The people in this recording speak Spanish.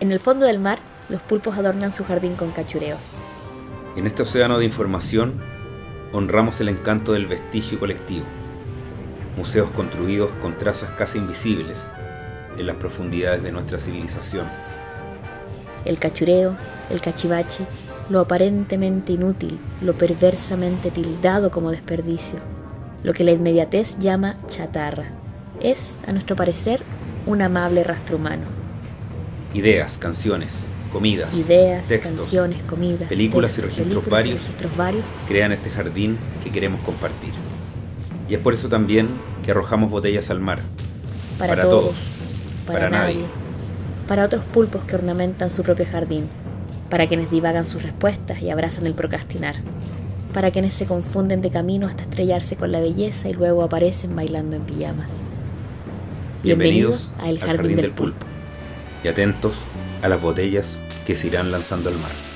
En el fondo del mar, los pulpos adornan su jardín con cachureos. En este océano de información, honramos el encanto del vestigio colectivo. Museos construidos con trazas casi invisibles en las profundidades de nuestra civilización. El cachureo, el cachivache, lo aparentemente inútil, lo perversamente tildado como desperdicio, lo que la inmediatez llama chatarra, es, a nuestro parecer, un amable rastro humano. Ideas, canciones, comidas, Ideas, textos, canciones, comidas, películas y registros películas y varios. registros varios crean este jardín que queremos compartir. Y es por eso también que arrojamos botellas al mar. para, Para todos, todos, para, para nadie, nadie. para otros pulpos que ornamentan su propio jardín, para quienes divagan sus respuestas y abrazan el procrastinar, para quienes se confunden de camino hasta estrellarse con la belleza y luego aparecen bailando en pijamas. Bienvenidos a El al Jardín del Pulpo. Y atentos a las botellas que se irán lanzando al mar.